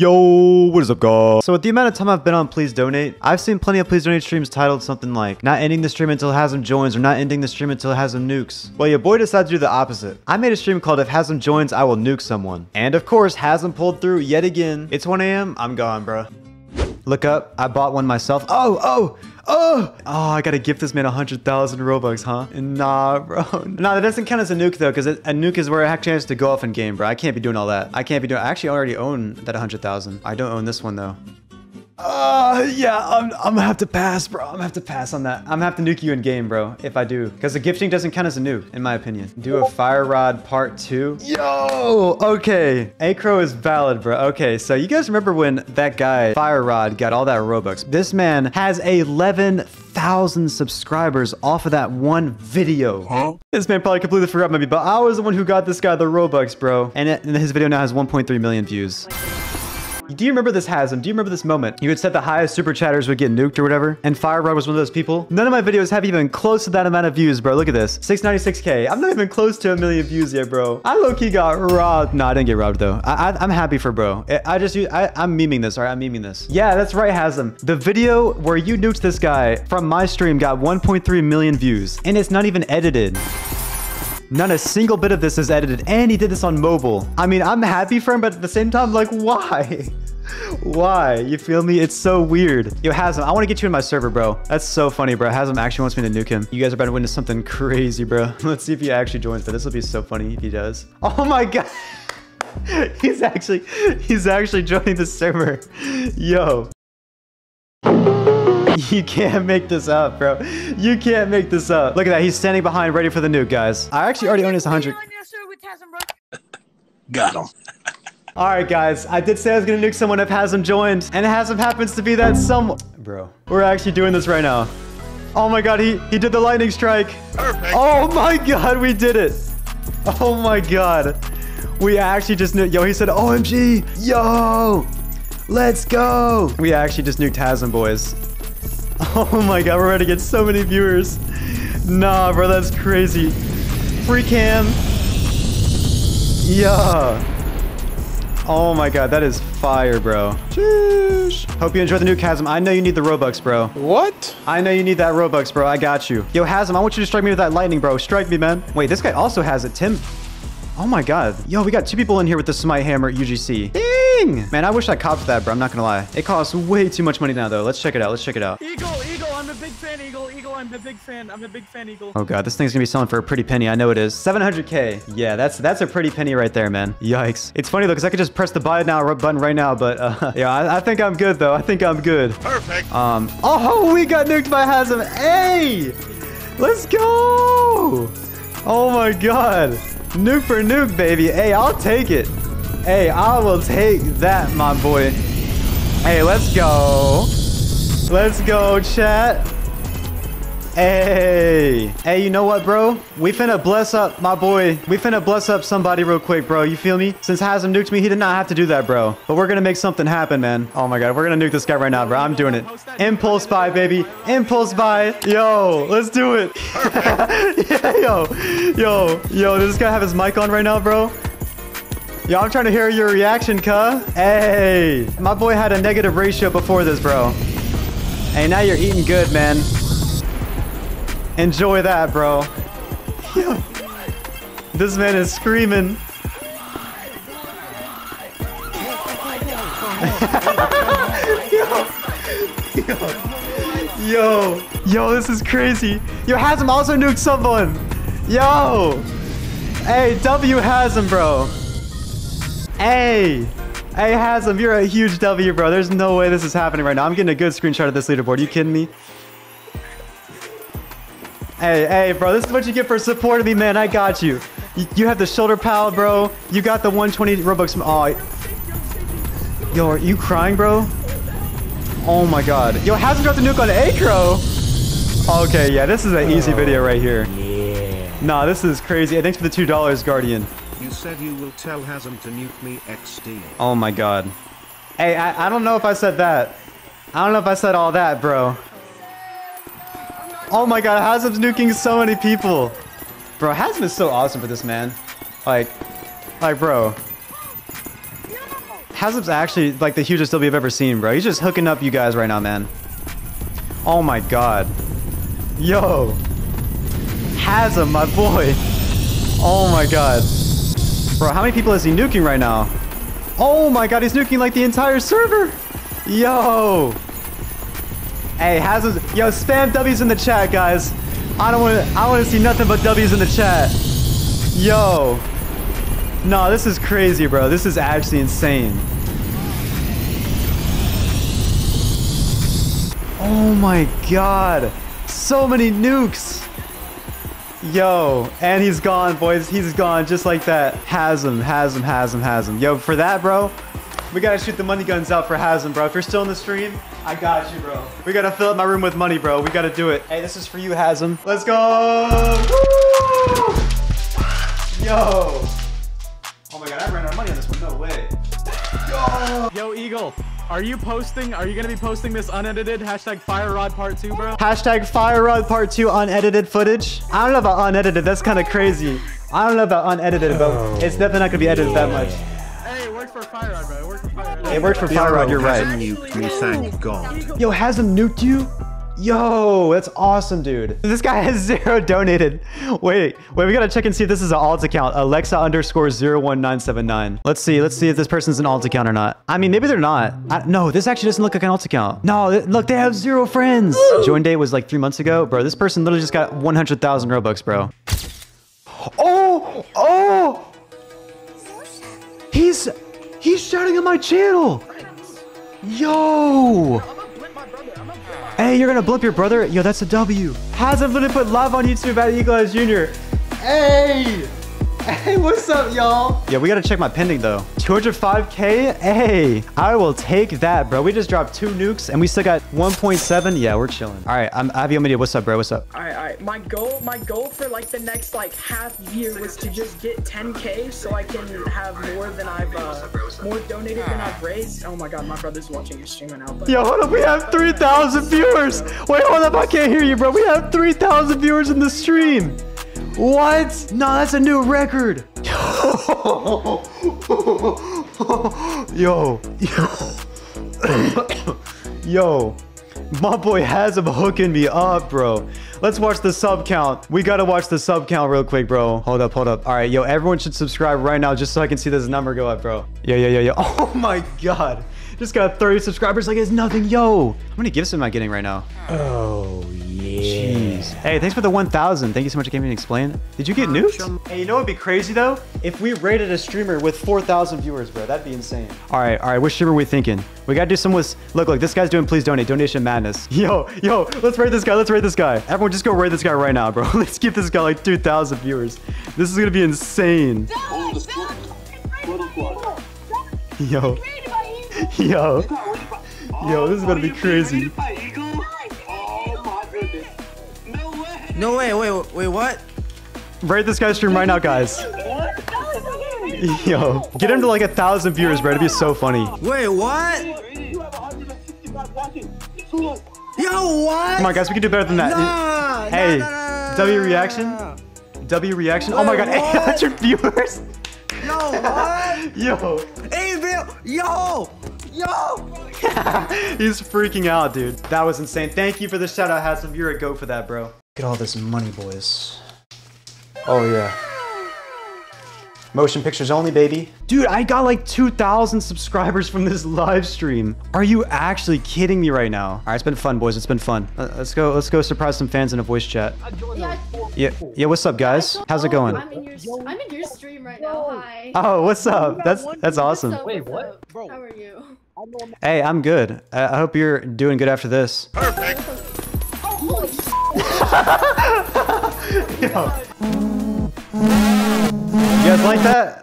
Yo, what is up, guys? So with the amount of time I've been on Please Donate, I've seen plenty of Please Donate streams titled something like, not ending the stream until Hazem joins, or not ending the stream until Hazem nukes. Well, your boy decided to do the opposite. I made a stream called If Hazem joins, I will nuke someone. And of course, Hazem pulled through yet again. It's 1 a.m., I'm gone, bro. Look up, I bought one myself. Oh, oh, oh! Oh, I gotta give this man 100,000 Robux, huh? Nah, bro. Nah, that doesn't count as a nuke, though, because a nuke is where I have a chance to go off in game, bro. I can't be doing all that. I can't be doing- I actually already own that 100,000. I don't own this one, though. Uh, yeah, I'm, I'm gonna have to pass, bro. I'm gonna have to pass on that. I'm gonna have to nuke you in game, bro, if I do. Because the gifting doesn't count as a nuke, in my opinion. Do a fire rod part two. Yo, okay. Acro is valid, bro. Okay, so you guys remember when that guy, Fire Rod, got all that Robux? This man has 11,000 subscribers off of that one video. Huh? This man probably completely forgot maybe, but I was the one who got this guy the Robux, bro. And, it, and his video now has 1.3 million views. Do you remember this Hazem? Do you remember this moment? You had said the highest super chatters would get nuked or whatever, and Fire Rod was one of those people. None of my videos have even close to that amount of views, bro. Look at this. 696k. I'm not even close to a million views yet, bro. I low-key got robbed. No, I didn't get robbed, though. I, I, am happy for bro. I, I just, I, I'm memeing this, all right? I'm memeing this. Yeah, that's right, Hazem. The video where you nuked this guy from my stream got 1.3 million views, and it's not even edited. Not a single bit of this is edited, and he did this on mobile. I mean, I'm happy for him, but at the same time, like, why? Why? You feel me? It's so weird. Yo, Hazem, I want to get you in my server, bro. That's so funny, bro. Hazem actually wants me to nuke him. You guys are about to witness something crazy, bro. Let's see if he actually joins, but this will be so funny if he does. Oh my god. he's actually, he's actually joining the server. Yo. You can't make this up, bro. You can't make this up. Look at that. He's standing behind ready for the nuke, guys. I actually already own his 100. Got him. All right, guys. I did say I was going to nuke someone if Hazem joined. And Hazem happens to be that someone. Bro, we're actually doing this right now. Oh my god, he, he did the lightning strike. Perfect. Oh my god, we did it. Oh my god. We actually just nuked. Yo, he said, OMG. Yo. Let's go. We actually just nuked Hazem, boys. Oh my god, we're about to get so many viewers. Nah, bro, that's crazy. Free cam. Yeah. Oh my god, that is fire, bro. Sheesh. Hope you enjoy the new Chasm. I know you need the Robux, bro. What? I know you need that Robux, bro. I got you. Yo, Hazem, I want you to strike me with that lightning, bro. Strike me, man. Wait, this guy also has it. Tim. Oh my god. Yo, we got two people in here with the Smite Hammer UGC. Ding! Man, I wish I copped that, bro. I'm not gonna lie. It costs way too much money now, though. Let's check it out. Let's check it out. Eagle, Eagle, I'm a big fan, Eagle, Eagle, I'm a big fan. I'm a big fan, Eagle. Oh god, this thing's gonna be selling for a pretty penny. I know it is. 700k. Yeah, that's that's a pretty penny right there, man. Yikes. It's funny though, because I could just press the buy now button right now, but uh, yeah, I, I, think I'm good though. I think I'm good. Perfect. Um. Oh, we got nuked by Hazem. Hey, let's go. Oh my god. Nuke for nuke, baby. Hey, I'll take it. Hey, I will take that, my boy. Hey, let's go. Let's go, chat. Hey. Hey, you know what, bro? We finna bless up my boy. We finna bless up somebody real quick, bro. You feel me? Since Hazem nuked me, he did not have to do that, bro. But we're gonna make something happen, man. Oh my god, we're gonna nuke this guy right now, bro. I'm doing it. Impulse buy, baby. Impulse buy. Yo, let's do it. yeah, yo. Yo, yo, does this guy have his mic on right now, bro? Yo, I'm trying to hear your reaction, cuh. Hey, my boy had a negative ratio before this, bro. Hey, now you're eating good, man. Enjoy that, bro. this man is screaming. yo, yo, yo, yo, this is crazy. Yo, Hazem also nuked someone. Yo. Hey, W Hazem, bro. Hey. Hey, Hazem, you're a huge W, bro. There's no way this is happening right now. I'm getting a good screenshot of this leaderboard. You kidding me? Hey, hey, bro, this is what you get for supporting me, man. I got you. You, you have the shoulder pal, bro. You got the 120 Robux. Oh, yo, are you crying, bro? Oh my god. Yo, Hazem dropped the nuke on Acro. Okay, yeah, this is an easy oh, video right here. Yeah. Nah, this is crazy. Hey, thanks for the two dollars, Guardian. You said you will tell Hazem to nuke me XD. Oh my god. Hey, I, I don't know if I said that. I don't know if I said all that, bro. Oh my god, Hazem's nuking so many people. Bro, Hasm is so awesome for this, man. Like, like, bro. Hazem's actually like the hugest W I've ever seen, bro. He's just hooking up you guys right now, man. Oh my god. Yo. Hazem, my boy. Oh my god. Bro, how many people is he nuking right now? Oh my god, he's nuking like the entire server. Yo. Hey, Hazem. Yo, spam W's in the chat, guys. I don't want to. I want to see nothing but W's in the chat. Yo. No, this is crazy, bro. This is actually insane. Oh my god. So many nukes. Yo, and he's gone, boys. He's gone just like that. Has him, has him, has him, has him. Yo, for that, bro, we gotta shoot the money guns out for Hazem, bro. If you're still in the stream, I got you, bro. We gotta fill up my room with money, bro. We gotta do it. Hey, this is for you, Hazem. Let's go! Woo! Yo! Oh my god, I ran out of money on this one. No way. Yo! Yo, Eagle, are you posting? Are you gonna be posting this unedited hashtag Fire Rod Part Two, bro? Hashtag Fire Rod Part 2 unedited footage. I don't know about unedited. That's kind of crazy. I don't know about unedited, but it's definitely not gonna be edited that much. Hey, it worked for Fire Rod, bro. It worked for Fire Rod. It worked for Fire Rod, you're right. Hasn't nuked me, thank God. Yo, has him nuked you? Yo, that's awesome, dude. This guy has zero donated. Wait, wait, we gotta check and see if this is an alt account. Alexa underscore 01979. Let's see, let's see if this person's an alt account or not. I mean, maybe they're not. I, no, this actually doesn't look like an alt account. No, th- look, they have zero friends. Join date was like three months ago. Bro, this person literally just got 100,000 Robux, bro. Oh, oh! He's, he's shouting at my channel. Yo! Hey, you're gonna blip your brother? Yo, that's a W. Hasn't literally put love on YouTube at Eagle Jr. Hey! Hey, what's up, y'all? Yeah, we gotta check my pending though. 205k? Hey, I will take that, bro. We just dropped two nukes and we still got 1.7. Yeah, we're chilling. All right, I'm Avio Media. What's up, bro? What's up? Alright, alright. My goal, my goal for like the next like half year was to just get 10k so I can have more than I've uh, more donated than I've raised. Oh my god, my brother's watching your stream right now. But Yo, hold up. We have 3,000 viewers. Wait, hold up. I can't hear you, bro. We have 3,000 viewers in the stream. What? No, that's a new record. Yo. Yo. Yo. My boy has him hooking me up, bro. Let's watch the sub count. We gotta watch the sub count real quick, bro. Hold up, hold up. All right, yo, everyone should subscribe right now just so I can see this number go up, bro. Yo, yo, yo, yo. Oh my god. Just got 30 subscribers like it's nothing. Yo. How many gifts am I getting right now? Oh, yeah. Jeez. Hey, thanks for the 1,000. Thank you so much for giving me explain. Did you get nuked? Hey, you know what'd be crazy though? If we rated a streamer with 4,000 viewers, bro, that'd be insane. All right, all right. What streamer are we thinking? We gotta do some with. Look, look. This guy's doing please donate. Donation madness. Yo, yo. Let's rate this guy. Let's rate this guy. Everyone, just go rate this guy right now, bro. Let's give this guy like 2,000 viewers. This is gonna be insane. Yo, yo, yo. This is gonna be crazy. No way, wait, wait, what? Rate this guy's stream right now, guys. Yo, get him to like a thousand viewers, bro. It'd be so funny. Wait, what? Yo, what? Come on, guys, we can do better than that. Nah, hey, nah, nah, W reaction? W reaction? Oh my god, Wait, what? 800 viewers? Yo, what? Yo, hey, yo, yo. he's freaking out, dude. That was insane. Thank you for the shout out, Hassan. You're a go for that, bro. Get all this money, boys. Oh, yeah. Motion pictures only, baby. Dude, I got like 2,000 subscribers from this live stream. Are you actually kidding me right now? All right, it's been fun, boys. It's been fun. Uh, Let's go. Let's go surprise some fans in a voice chat. Yeah, Yeah, yeah. What's up, guys? How's it going? I'm in your I'm in your stream right now. Hi. Oh, what's up? That's that's awesome. Wait, what? How are you? Hey, I'm good. I I hope you're doing good after this. Holy sh- You guys like that?